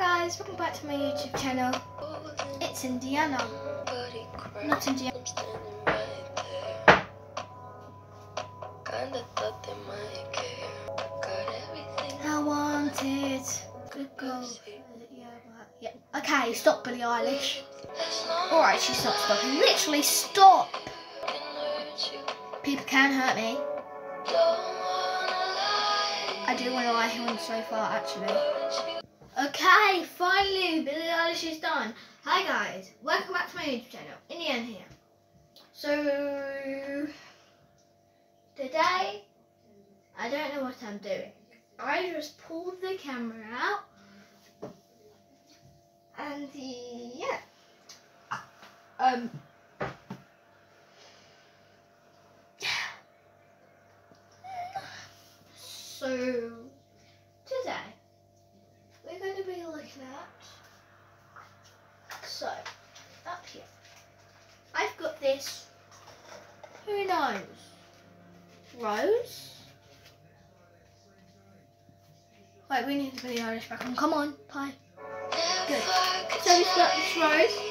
guys, welcome back to my YouTube channel. It's Indiana, not Indiana. I want it. Good. Yeah, Okay, stop Billie Eilish. Alright, she's not stopping. Literally stop. People can hurt me. I do want to lie here so far, actually. Okay, finally, Billie Eilish is done. Hi guys, welcome back to my YouTube channel. Indian here. So today, I don't know what I'm doing. I just pulled the camera out, and yeah, um. So today we're going to be looking at. So, up here, I've got this. Who knows? Rose. Wait, we need to put the Eilish back on. Come on, pie. Good. So we've got this rose.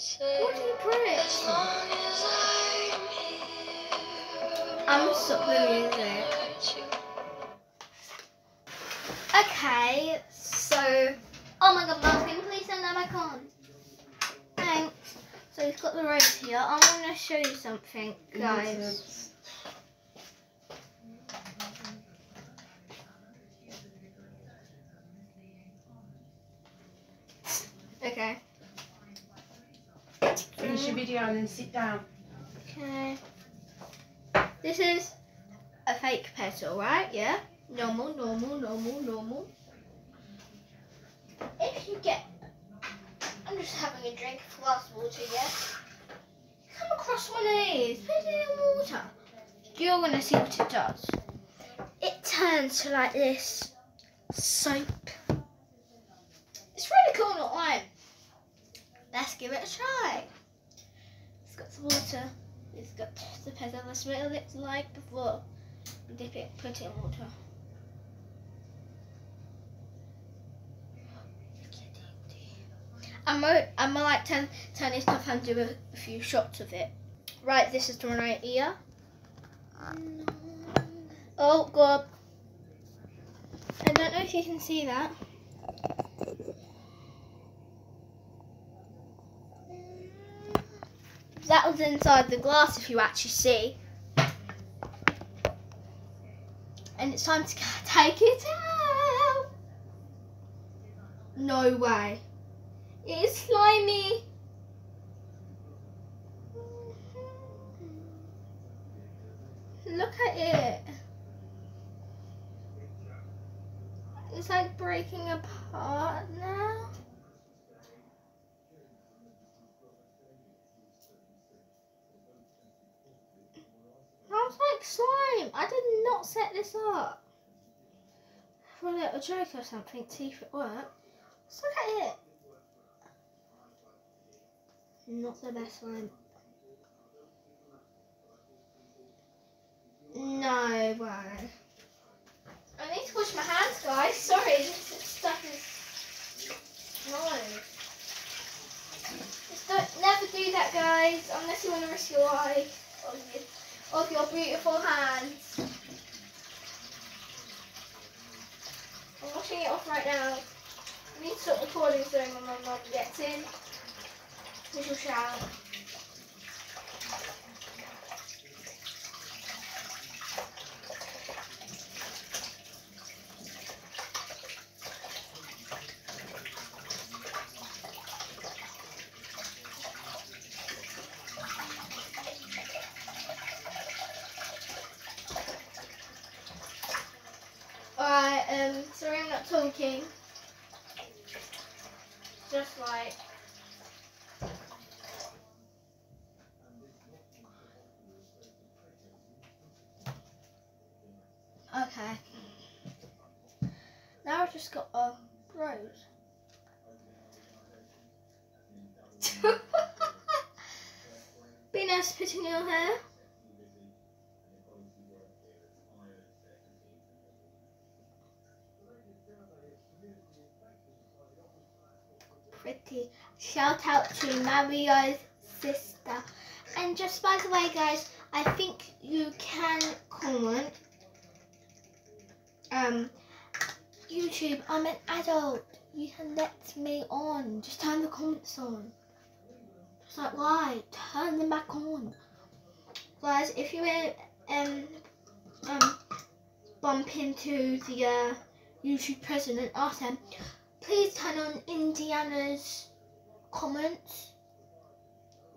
What do you as I'm stop the music. Okay, so oh my god, you please send that back on? Thanks. So we've got the rose here. I want to show you something, guys. Okay. Finish your video and then sit down. Okay. This is a fake petal, right? Yeah. Normal, normal, normal, normal. If you get, I'm just having a drink of glass water, yeah. Come across one of these, put it in water. You're gonna see what it does. It turns to like this soap. It's really cool, not like. Let's give it a try. Water. It's got the petal. Let's see what it's like before dip it, put it in water. I'm I'm like turn, turn this off and do a, a few shots of it. Right, this is the one right here. Oh god. I don't know if you can see that. That was inside the glass if you actually see. And it's time to take it out. No way. It's slimy. Look at it. It's like breaking apart now. Slime. I did not set this up. For a little joke or something, see if it works. Look at it. Not the best one. No way. I need to wash my hands, guys. Sorry, this stuff is. No. Just don't never do that, guys, unless you want to risk your life. Oh, your beautiful hands. I'm washing it off right now. I need to stop recording so my mum gets in. We shall shower. Alright, um, sorry I'm not talking. Just like. Okay. Now I've just got a rose. Be nice putting your hair. Shout out to Mario's sister. And just by the way, guys, I think you can comment. Um, YouTube, I'm an adult. You can let me on. Just turn the comments on. Just like why? Turn them back on. Guys, if you um um bump into the uh, YouTube president, ask them please turn on Indiana's comments.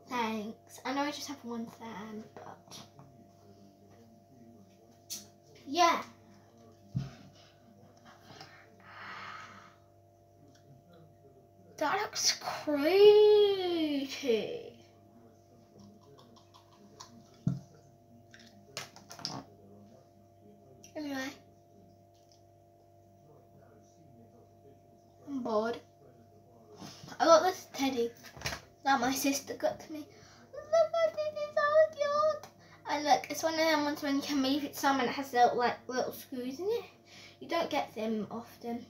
Thanks. I know I just have one fan, but yeah. That looks crazy. Anyway. I'm bored. I got this teddy that my sister got to me. Look at this, it's so cute. And look, it's one of them ones when you can move it some and it has little like little screws in it. You don't get them often.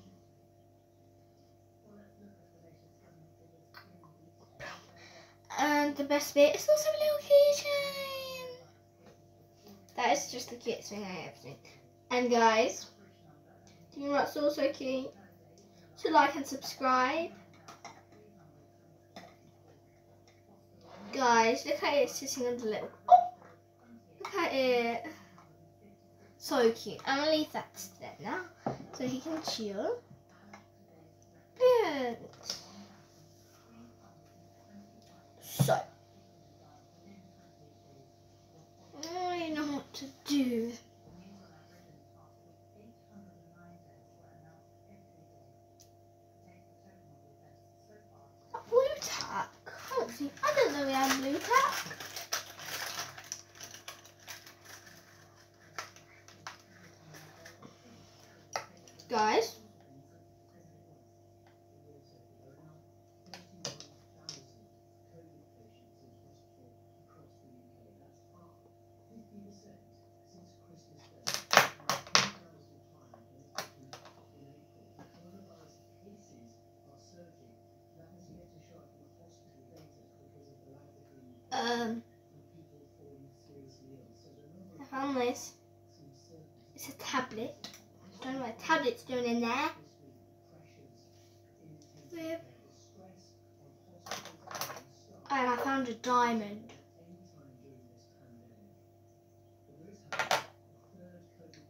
And the best bit is also a little keychain. That is just the cutest thing I ever seen. And guys, do you know what's also cute? to like and subscribe. Guys, look at it sitting on the little. Oh, look at it. So cute. I'm gonna leave that there now, so he can chill. Good. So, I know what to do. Blue tack. I don't see. I didn't know we had blue tack. It's a tablet. I don't know what a tablet's doing in there. With- And I found a diamond.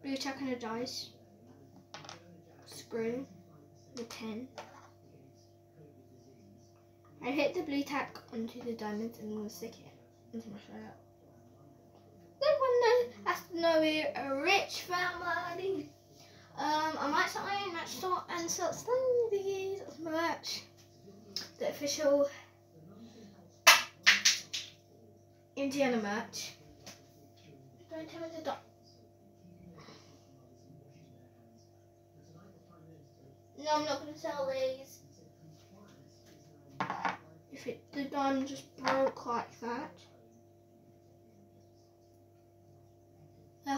Blue tack and a dice. Screw. The tin. I hit the blue tack onto the diamonds and I'm gonna stick it into my shirt. Everyone knows has to know we're a rich family. Um, I might start my own merch store and start selling these as merch. The official Indiana merch. Don't tell me the dot. No, I'm not gonna sell these. If it the diamond just broke like that.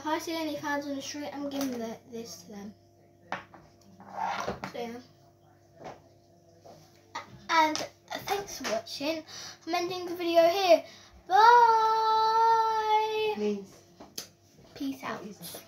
If I see any fans on the street, I'm giving the, this to them. So yeah. And thanks for watching. I'm ending the video here. Bye. Please. Peace out. What is it?